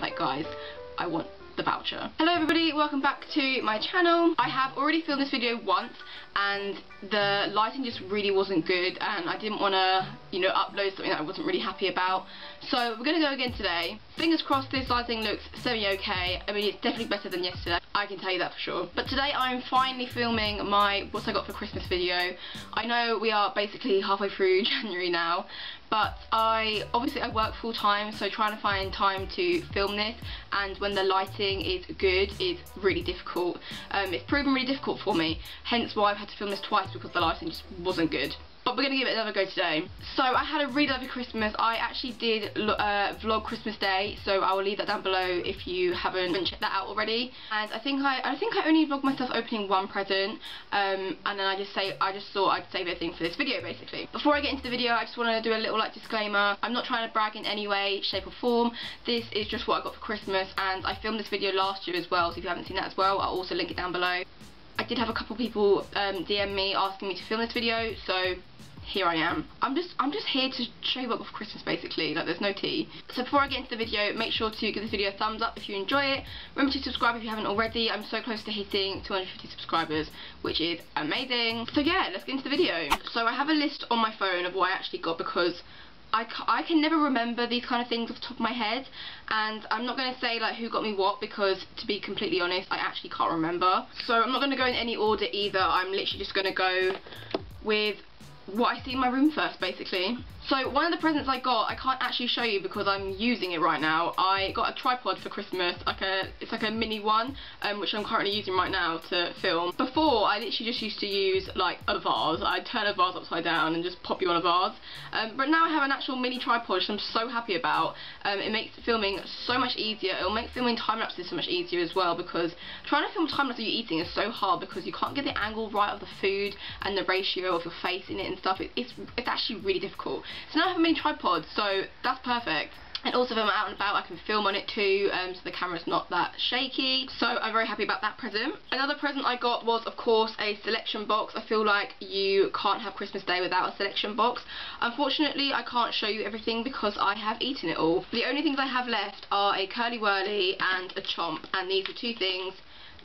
Like guys, I want the voucher. Hello everybody, welcome back to my channel. I have already filmed this video once and the lighting just really wasn't good and I didn't want to, you know, upload something that I wasn't really happy about. So we're going to go again today. Fingers crossed this lighting looks semi-okay. I mean, it's definitely better than yesterday. I can tell you that for sure. But today I'm finally filming my What I Got for Christmas video. I know we are basically halfway through January now, but I obviously I work full time so trying to find time to film this and when the lighting is good is really difficult. Um, it's proven really difficult for me. Hence why I've had to film this twice because the lighting just wasn't good but we're going to give it another go today. So I had a really lovely Christmas. I actually did uh, vlog Christmas Day, so I will leave that down below if you haven't checked that out already. And I think I, I think I only vlogged myself opening one present, um, and then I just say I just thought I'd save everything for this video basically. Before I get into the video, I just want to do a little like disclaimer. I'm not trying to brag in any way, shape or form. This is just what I got for Christmas, and I filmed this video last year as well. So if you haven't seen that as well, I'll also link it down below. I did have a couple people um, DM me asking me to film this video, so here I am. I'm just I'm just here to show you what for Christmas basically, like there's no tea. So before I get into the video, make sure to give this video a thumbs up if you enjoy it. Remember to subscribe if you haven't already. I'm so close to hitting 250 subscribers, which is amazing. So yeah, let's get into the video. So I have a list on my phone of what I actually got because I, I can never remember these kind of things off the top of my head and I'm not going to say like who got me what because to be completely honest I actually can't remember so I'm not going to go in any order either I'm literally just going to go with what I see in my room first basically. So one of the presents I got, I can't actually show you because I'm using it right now. I got a tripod for Christmas, like a it's like a mini one, um, which I'm currently using right now to film. Before, I literally just used to use like a vase. I'd turn a vase upside down and just pop you on a vase. Um, but now I have an actual mini tripod, which I'm so happy about. Um, it makes filming so much easier. It'll make filming time lapses so much easier as well because trying to film time lapse of you eating is so hard because you can't get the angle right of the food and the ratio of your face in it and stuff. It, it's it's actually really difficult. So now I have a mini tripod, so that's perfect. And also if I'm out and about I can film on it too, um, so the camera's not that shaky. So I'm very happy about that present. Another present I got was of course a selection box. I feel like you can't have Christmas Day without a selection box. Unfortunately I can't show you everything because I have eaten it all. The only things I have left are a Curly Wurly and a Chomp and these are two things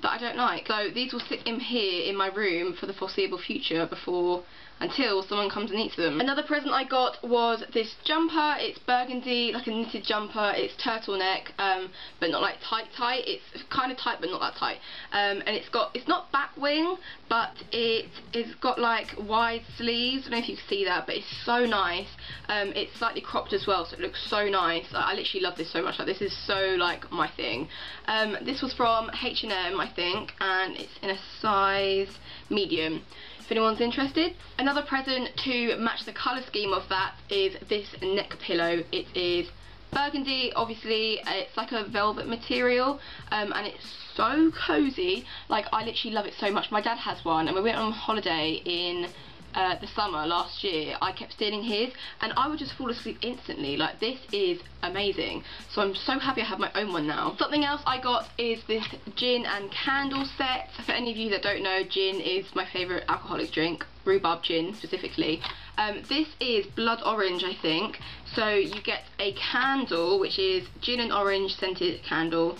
that I don't like. So these will sit in here in my room for the foreseeable future before until someone comes and eats them. Another present I got was this jumper. It's burgundy, like a knitted jumper. It's turtleneck, um, but not like tight tight. It's kind of tight, but not that tight. Um, and it's got, it's not batwing, but it is got like wide sleeves. I don't know if you can see that, but it's so nice. Um, it's slightly cropped as well, so it looks so nice. I, I literally love this so much. Like this is so like my thing. Um, this was from H&M, I think, and it's in a size medium if anyone's interested. Another present to match the colour scheme of that is this neck pillow. It is burgundy, obviously, it's like a velvet material, um, and it's so cozy. Like, I literally love it so much. My dad has one, and we went on holiday in uh, the summer last year, I kept stealing his and I would just fall asleep instantly. Like this is amazing. So I'm so happy I have my own one now. Something else I got is this gin and candle set. For any of you that don't know, gin is my favourite alcoholic drink, rhubarb gin specifically. Um, this is blood orange I think. So you get a candle which is gin and orange scented candle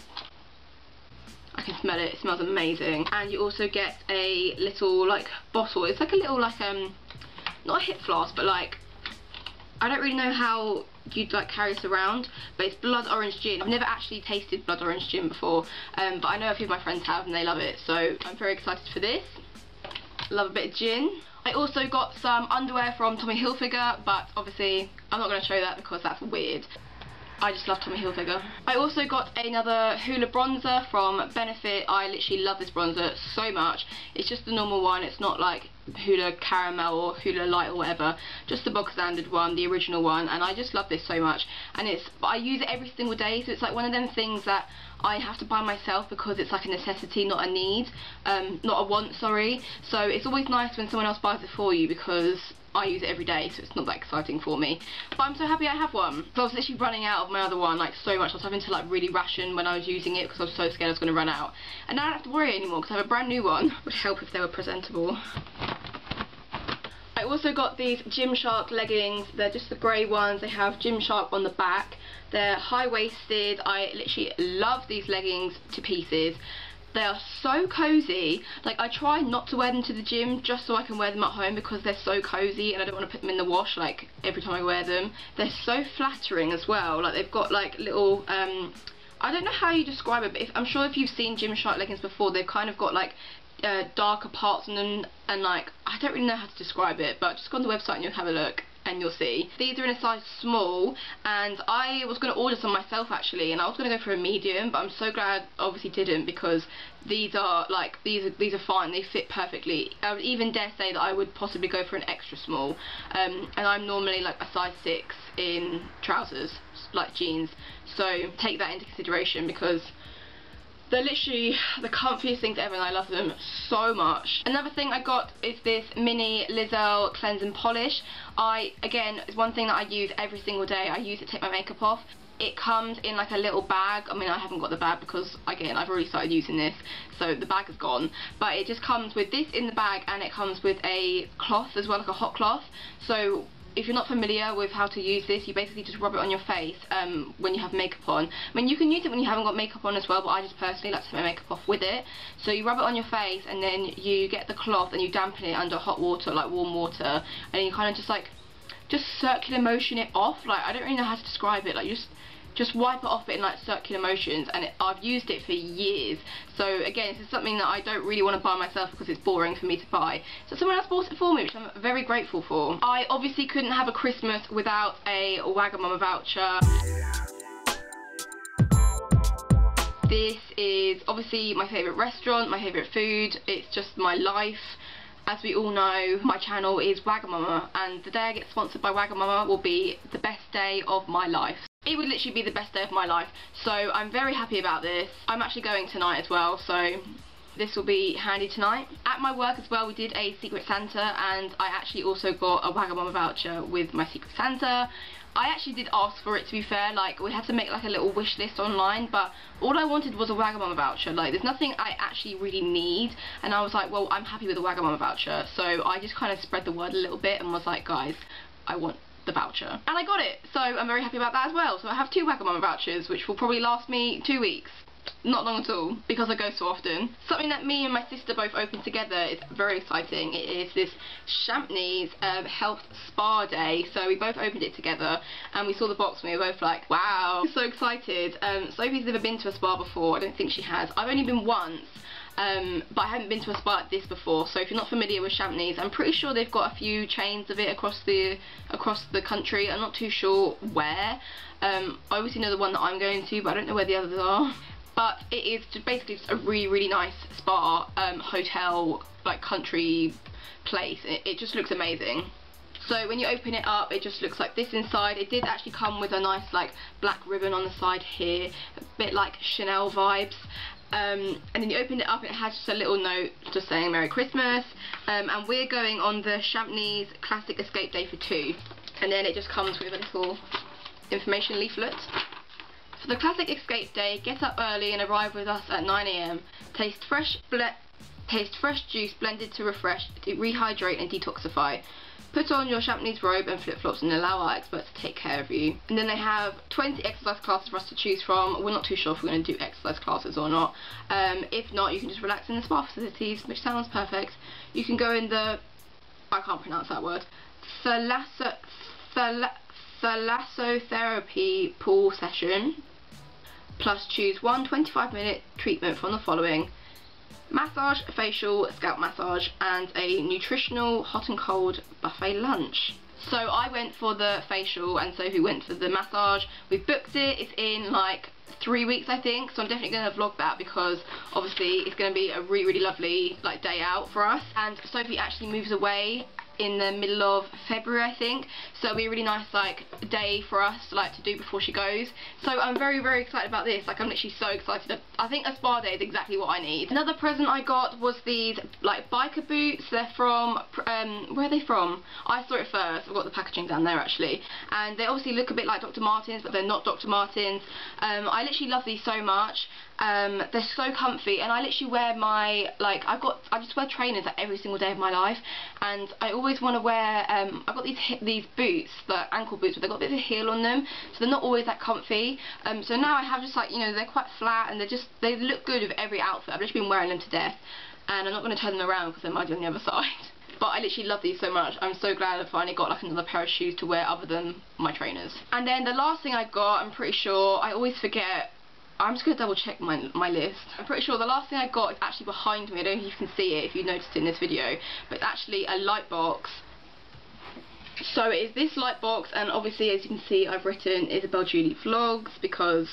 I can smell it, it smells amazing. And you also get a little like bottle, it's like a little like, um, not a hip flask, but like, I don't really know how you'd like carry this around, but it's blood orange gin. I've never actually tasted blood orange gin before, um, but I know a few of my friends have and they love it, so I'm very excited for this. Love a bit of gin. I also got some underwear from Tommy Hilfiger, but obviously I'm not going to show that because that's weird. I just love Tommy Hilfiger. I also got another Hoola bronzer from Benefit. I literally love this bronzer so much. It's just the normal one. It's not like Hoola Caramel or Hoola Light or whatever. Just the bog standard one, the original one. And I just love this so much. And it's, I use it every single day. So it's like one of them things that I have to buy myself because it's like a necessity, not a need. Um, not a want, sorry. So it's always nice when someone else buys it for you because I use it every day, so it's not that exciting for me. But I'm so happy I have one. So I was literally running out of my other one, like so much. I was having to like really ration when I was using it because I was so scared I was going to run out. And now I don't have to worry anymore because I have a brand new one. Would help if they were presentable. I I also got these Gymshark leggings. They're just the grey ones. They have Gymshark on the back. They're high-waisted. I literally love these leggings to pieces. They are so cozy. Like I try not to wear them to the gym just so I can wear them at home because they're so cozy and I don't want to put them in the wash like every time I wear them. They're so flattering as well. Like they've got like little um I don't know how you describe it, but if, I'm sure if you've seen Gymshark leggings before, they've kind of got like uh, darker parts on them and like I don't really know how to describe it, but just go on the website and you'll have a look and you'll see. These are in a size small and I was going to order some myself actually and I was going to go for a medium but I'm so glad obviously didn't because these are like these are these are fine. They fit perfectly. I would even dare say that I would possibly go for an extra small um, and I'm normally like a size 6 in trousers like jeans. So take that into consideration because they're literally the comfiest things ever and I love them so much. Another thing I got is this mini Liz Earle cleansing polish. I, again, it's one thing that I use every single day. I use it to take my makeup off it comes in like a little bag I mean I haven't got the bag because again I've already started using this so the bag is gone but it just comes with this in the bag and it comes with a cloth as well like a hot cloth so if you're not familiar with how to use this, you basically just rub it on your face um, when you have makeup on. I mean, you can use it when you haven't got makeup on as well, but I just personally like to take my makeup off with it. So you rub it on your face, and then you get the cloth and you dampen it under hot water, like warm water, and you kind of just like, just circular motion it off. Like, I don't really know how to describe it. Like, you just just wipe it off in like circular motions and it, I've used it for years. So again this is something that I don't really want to buy myself because it's boring for me to buy. So someone else bought it for me which I'm very grateful for. I obviously couldn't have a Christmas without a Wagamama voucher. This is obviously my favourite restaurant, my favourite food, it's just my life. As we all know, my channel is Wagamama and the day I get sponsored by Wagamama will be the best day of my life. It would literally be the best day of my life, so I'm very happy about this. I'm actually going tonight as well, so this will be handy tonight. At my work as well we did a Secret Santa and I actually also got a Wagamama voucher with my Secret Santa. I actually did ask for it to be fair, like we had to make like a little wish list online but all I wanted was a Wagamama voucher, like there's nothing I actually really need and I was like well I'm happy with a Wagamama voucher so I just kind of spread the word a little bit and was like guys I want the voucher and I got it so I'm very happy about that as well so I have two Wagamama vouchers which will probably last me two weeks not long at all because I go so often. Something that me and my sister both opened together is very exciting. It is this Champneys um, Health Spa Day. So we both opened it together and we saw the box and we were both like, wow, so excited. Um, Sophie's never been to a spa before. I don't think she has. I've only been once. Um, but I haven't been to a spa like this before so if you're not familiar with Champneys I'm pretty sure they've got a few chains of it across the across the country. I'm not too sure where. Um, I obviously know the one that I'm going to but I don't know where the others are. But it is basically just a really really nice spa um, hotel like country place. It, it just looks amazing. So when you open it up it just looks like this inside. It did actually come with a nice like black ribbon on the side here. A bit like Chanel vibes um, and then you open it up and it has just a little note just saying Merry Christmas um, and we're going on the Champneys Classic Escape Day for two and then it just comes with a little information leaflet for the classic escape day, get up early and arrive with us at 9am. Taste fresh taste fresh juice blended to refresh, to rehydrate and detoxify. Put on your Champneys robe and flip-flops and allow our experts to take care of you. And then they have 20 exercise classes for us to choose from. We're not too sure if we're going to do exercise classes or not. Um, if not, you can just relax in the spa facilities, which sounds perfect. You can go in the... I can't pronounce that word. Thalassa, thalassotherapy pool session plus choose one 25 minute treatment from the following massage, facial, scalp massage and a nutritional hot and cold buffet lunch. So I went for the facial and Sophie went for the massage. We've booked it, it's in like three weeks I think so I'm definitely going to vlog that because obviously it's going to be a really really lovely like day out for us and Sophie actually moves away in the middle of February I think. So it'll be a really nice like day for us like to do before she goes. So I'm very very excited about this. Like I'm literally so excited. I think a spa day is exactly what I need. Another present I got was these like biker boots. They're from um, where are they from? I saw it first. I've got the packaging down there actually. And they obviously look a bit like Dr. Martens but they're not Dr. Martens. Um, I literally love these so much. Um, they're so comfy. And I literally wear my like I've got I just wear trainers like, every single day of my life. And I always always want to wear, um, I've got these these boots, the ankle boots, but they've got a bit of a heel on them, so they're not always that comfy. Um, so now I have just like, you know, they're quite flat and they're just, they look good with every outfit. I've just been wearing them to death and I'm not going to turn them around because they're muddy on the other side. But I literally love these so much. I'm so glad I finally got like another pair of shoes to wear other than my trainers. And then the last thing I got, I'm pretty sure, I always forget I'm just going to double check my, my list. I'm pretty sure the last thing I got is actually behind me. I don't know if you can see it if you noticed it in this video. But it's actually a light box. So it is this light box and obviously as you can see I've written Isabel Julie Vlogs because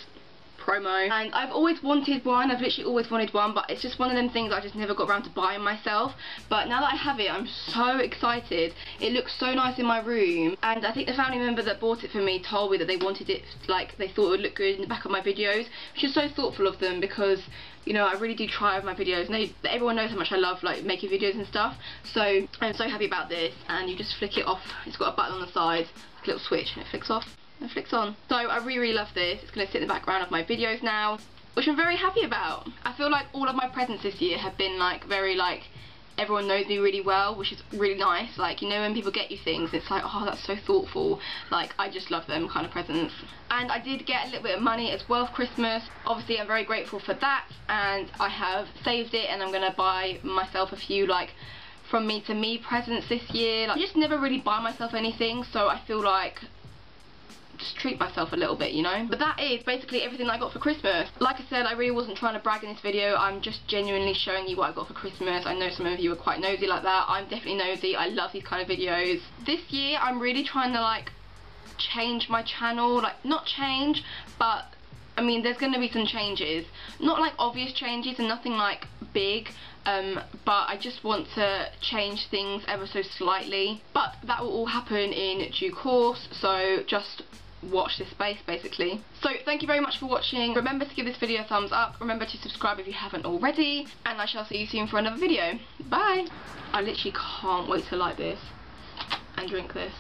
promo. And I've always wanted one. I've literally always wanted one but it's just one of them things I just never got around to buying myself. But now that I have it I'm so excited. It looks so nice in my room. And I think the family member that bought it for me told me that they wanted it like they thought it would look good in the back of my videos which is so thoughtful of them because you know I really do try with my videos. And they, everyone knows how much I love like making videos and stuff. So I'm so happy about this. And you just flick it off. It's got a button on the side a little switch and it flicks off it flicks on. So I really, really love this. It's going to sit in the background of my videos now, which I'm very happy about. I feel like all of my presents this year have been like very like everyone knows me really well, which is really nice. Like, you know, when people get you things, it's like, oh, that's so thoughtful. Like, I just love them kind of presents. And I did get a little bit of money as well for Christmas. Obviously, I'm very grateful for that. And I have saved it and I'm going to buy myself a few, like, from me to me presents this year. Like, I just never really buy myself anything, so I feel like just treat myself a little bit, you know? But that is basically everything I got for Christmas. Like I said, I really wasn't trying to brag in this video. I'm just genuinely showing you what I got for Christmas. I know some of you are quite nosy like that. I'm definitely nosy. I love these kind of videos. This year, I'm really trying to, like, change my channel. Like, not change, but I mean, there's going to be some changes. Not like obvious changes and nothing like big, um, but I just want to change things ever so slightly. But that will all happen in due course, so just watch this space basically. So thank you very much for watching. Remember to give this video a thumbs up. Remember to subscribe if you haven't already. And I shall see you soon for another video. Bye! I literally can't wait to light this and drink this.